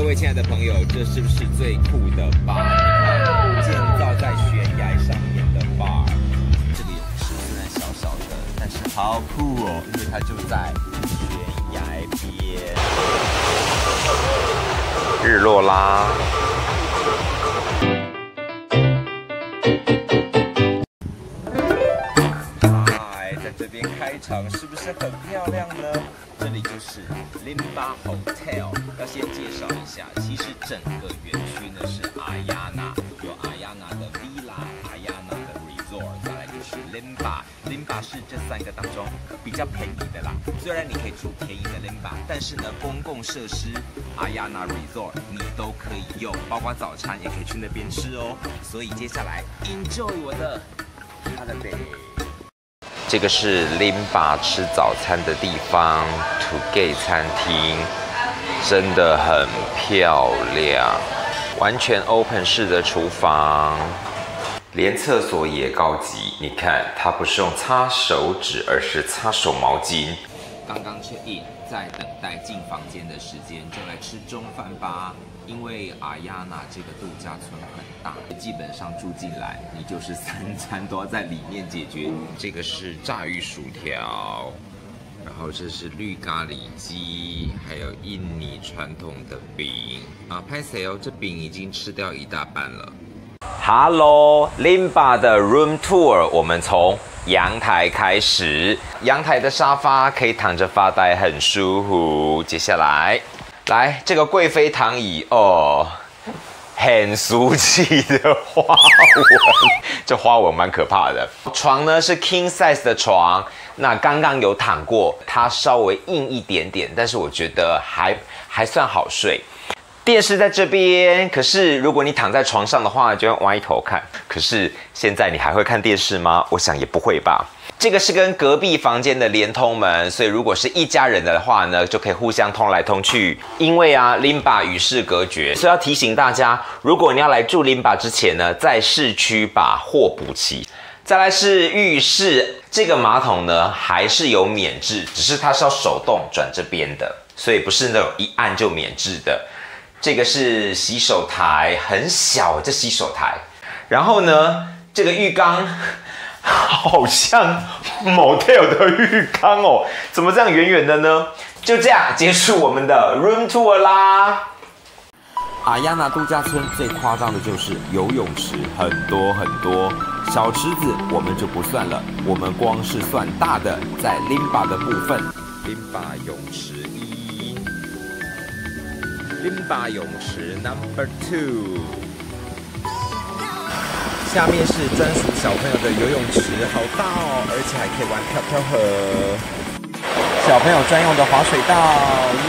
各位亲爱的朋友，这是不是最酷的 bar？建造在悬崖上面的 bar。这个泳池虽然小小的，但是好酷哦，因为它就在悬崖边。日落啦！场是不是很漂亮呢？这里就是 Limba Hotel。要先介绍一下，其实整个园区呢是 Ayana，有 Ayana 的 Villa、Ayana 的 Resort，再来就是 Limba。Limba 是这三个当中比较便宜的啦。虽然你可以住便宜的 Limba，但是呢，公共设施 Ayana Resort 你都可以用，包括早餐也可以去那边吃哦。所以接下来 Enjoy 我的 Holiday。这个是 Limba 吃早餐的地方，To Gay 餐厅，真的很漂亮，完全 open 式的厨房，连厕所也高级。你看，它不是用擦手纸，而是擦手毛巾。刚刚建议在等待进房间的时间，就来吃中饭吧。因为阿亚娜这个度假村很大，基本上住进来，你就是三餐都要在里面解决。这个是炸鱼薯条，然后这是绿咖喱鸡，还有印尼传统的饼啊。拍谁哦？这饼已经吃掉一大半了。Hello，Limba 的 Room Tour，我们从阳台开始。阳台的沙发可以躺着发呆，很舒服。接下来。来，这个贵妃躺椅哦，很俗气的花纹，这花纹蛮可怕的。床呢是 king size 的床，那刚刚有躺过，它稍微硬一点点，但是我觉得还还算好睡。电视在这边，可是如果你躺在床上的话，就要歪头看。可是现在你还会看电视吗？我想也不会吧。这个是跟隔壁房间的连通门，所以如果是一家人的话呢，就可以互相通来通去。因为啊，Limba 与世隔绝，所以要提醒大家，如果你要来住 Limba 之前呢，在市区把货补齐。再来是浴室，这个马桶呢还是有免治，只是它是要手动转这边的，所以不是那种一按就免治的。这个是洗手台，很小这洗手台。然后呢，这个浴缸。好像 motel 的浴缸哦，怎么这样圆圆的呢？就这样结束我们的 room tour 啦。阿亚纳度假村最夸张的就是游泳池很多很多，小池子我们就不算了，我们光是算大的，在 Limba 的部分，Limba 泳池淋巴泳池 number two。下面是专属小朋友的游泳池，好大哦，而且还可以玩漂漂河。小朋友专用的滑水道，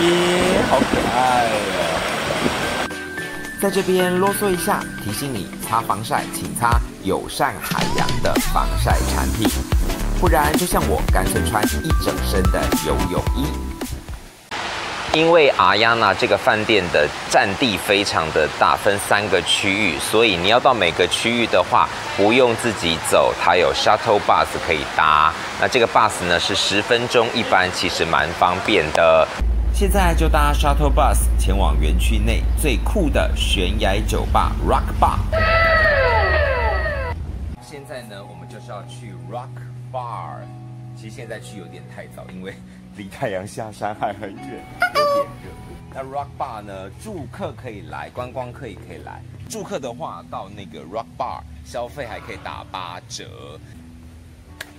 耶，好可爱哦！在这边啰嗦一下，提醒你擦防晒，请擦友善海洋的防晒产品，不然就像我，干脆穿一整身的游泳衣。因为阿亚娜这个饭店的占地非常的大，分三个区域，所以你要到每个区域的话，不用自己走，它有 shuttle bus 可以搭。那这个 bus 呢是十分钟一班，其实蛮方便的。现在就搭 shuttle bus 前往园区内最酷的悬崖酒吧 Rock Bar。现在呢，我们就是要去 Rock Bar。其实现在去有点太早，因为。离太阳下山还很远，有点热。那 Rock Bar 呢？住客可以来，观光客也可以来。住客的话，到那个 Rock Bar 消费还可以打八折。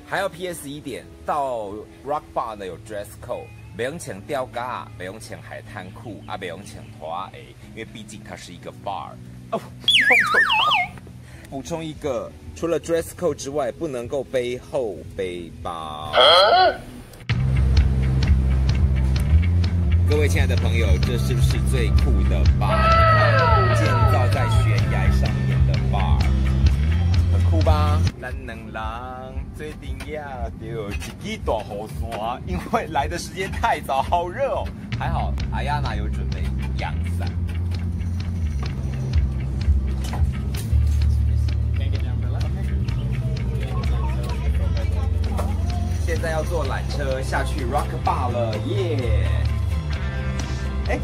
还要 PS 一点，到 Rock Bar 呢有 Dress Code，不用请吊嘎，不用请海滩裤，啊，不用请拖鞋，因为毕竟它是一个 bar。哦，补充一个，除了 Dress Code 之外，不能够背后背包。各位亲爱的朋友，这是不是最酷的 bar？建造在悬崖上面的 bar，很酷吧？咱两人最顶要有一支大雨伞，因为来的时间太早，好热哦。还好阿亚娜有准备阳伞。现在要坐缆车下去 Rock Bar 了，耶！哎，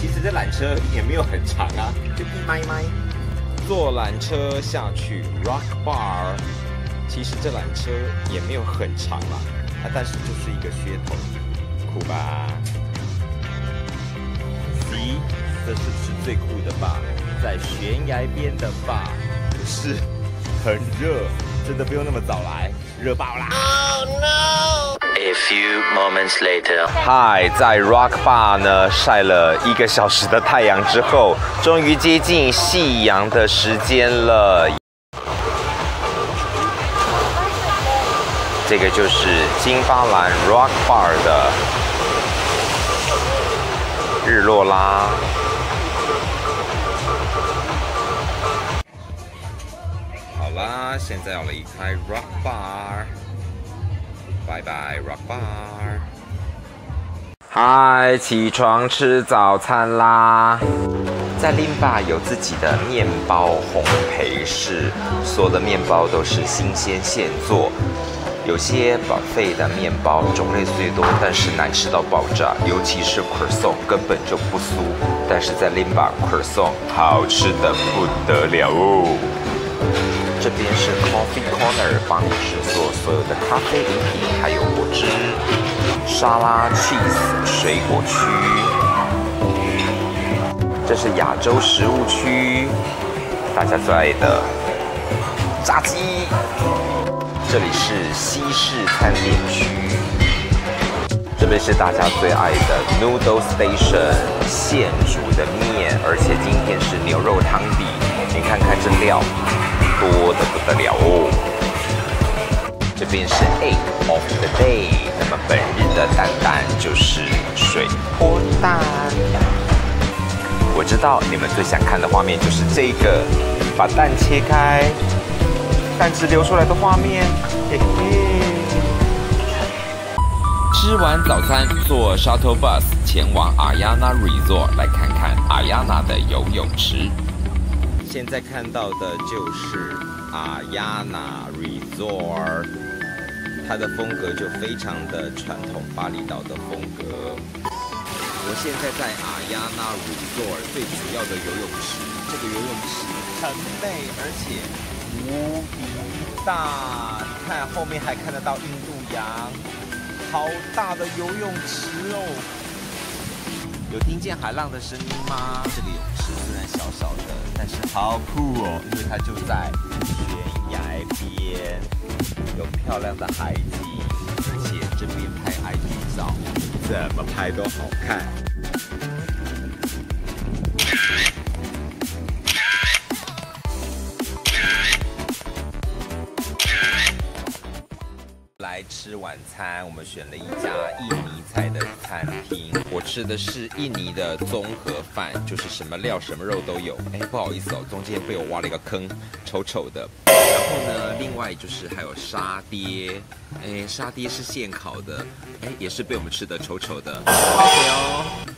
其实这缆车也没有很长啊，就一迈迈。坐缆车下去 Rock Bar，其实这缆车也没有很长啦，啊，但是就是一个噱头，酷吧？C，这是不是最酷的吧？在悬崖边的吧？不是，很热，真的不用那么早来，热爆啦！Oh A few moments later，嗨，在 Rock Bar 呢晒了一个小时的太阳之后，终于接近夕阳的时间了。这个就是金巴兰 Rock Bar 的日落啦。好啦，现在要离开 Rock Bar，拜拜 Rock Bar。嗨，起床吃早餐啦！在 Limba 有自己的面包烘焙室，所有的面包都是新鲜现做。有些 buffet 的面包种类虽多，但是难吃到爆炸，尤其是 Croissant 根本就不酥。但是在 Limba Croissant 好吃的不得了哦。这边是 Coffee Corner，帮你制作所有的咖啡饮品，还有果汁、沙拉、cheese 水果区。这是亚洲食物区，大家最爱的炸鸡。这里是西式餐点区，这边是大家最爱的 Noodle Station，现煮的面，而且今天是牛肉汤底，你看看这料。多的不得了哦！这边是 egg of the day，那么本日的蛋蛋就是水波蛋。我知道你们最想看的画面就是这个，把蛋切开，蛋汁流出来的画面。嘿嘿。吃完早餐，坐 shuttle bus 前往 Ayana Resort 来看看 Ayana 的游泳池。现在看到的就是阿亚纳 Resort，它的风格就非常的传统巴厘岛的风格。我现在在阿亚纳 Resort 最主要的游泳池，这个游泳池很美，而且无比大。你看后面还看得到印度洋，好大的游泳池哦！有听见海浪的声音吗？这个泳池虽然小小的，但是好酷哦，因为它就在悬崖边，有漂亮的海景，而且这边拍 IG 照，怎么拍都好看。吃晚餐，我们选了一家印尼菜的餐厅。我吃的是印尼的综合饭，就是什么料什么肉都有。哎，不好意思哦，中间被我挖了一个坑，丑丑的。然后呢，另外就是还有沙爹，哎，沙爹是现烤的，哎，也是被我们吃的丑丑的。OK 哦。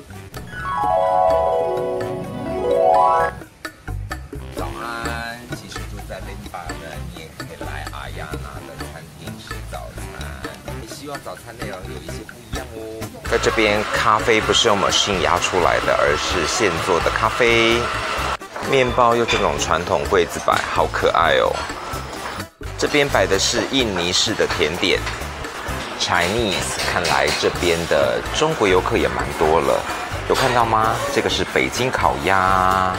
希望早餐内容有一些不一样哦。在这边，咖啡不是用 machine 压出来的，而是现做的咖啡。面包用这种传统柜子摆，好可爱哦。这边摆的是印尼式的甜点，Chinese。看来这边的中国游客也蛮多了，有看到吗？这个是北京烤鸭。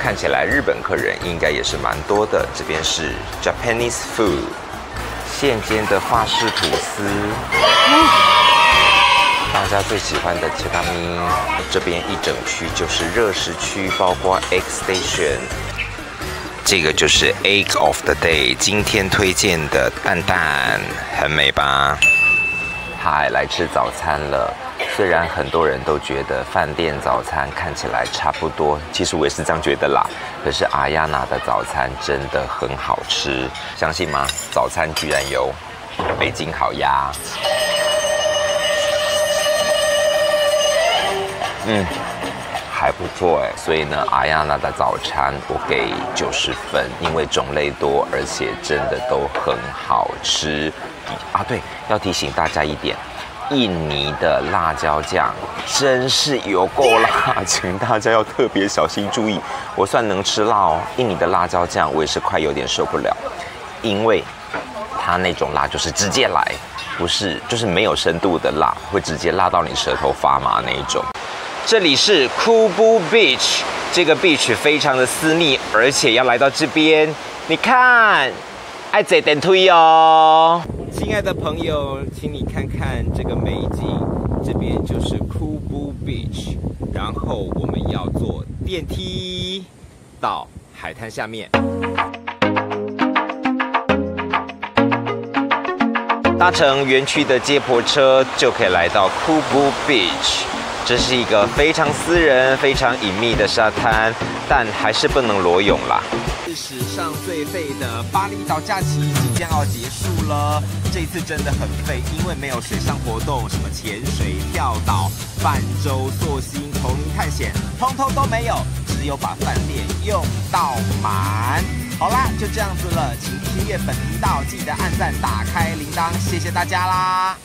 看起来日本客人应该也是蛮多的。这边是 Japanese food，现煎的法式吐司。大家最喜欢的切达米，这边一整区就是热食区，包括 egg station。这个就是 egg of the day，今天推荐的蛋蛋，很美吧？嗨，来吃早餐了。虽然很多人都觉得饭店早餐看起来差不多，其实我也是这样觉得啦。可是阿亚娜的早餐真的很好吃，相信吗？早餐居然有北京烤鸭。嗯，还不错哎，所以呢，阿亚娜的早餐我给九十分，因为种类多，而且真的都很好吃。啊，对，要提醒大家一点，印尼的辣椒酱，真是有够辣，请大家要特别小心注意。我算能吃辣哦，印尼的辣椒酱我也是快有点受不了，因为它那种辣就是直接来，不是就是没有深度的辣，会直接辣到你舌头发麻那一种。这里是 Kubu Beach，这个 beach 非常的私密，而且要来到这边，你看，爱坐电梯哦。亲爱的朋友，请你看看这个美景，这边就是 Kubu Beach，然后我们要坐电梯到海滩下面。搭乘园区的接驳车就可以来到 Kubu Beach。这是一个非常私人、非常隐秘的沙滩，但还是不能裸泳啦。是史上最废的巴厘岛假期即将要结束了，这次真的很废，因为没有水上活动，什么潜水、跳岛、泛舟、坐星、丛林探险，通通都没有，只有把饭店用到满。好啦，就这样子了，请订阅本频道，记得按赞、打开铃铛，谢谢大家啦！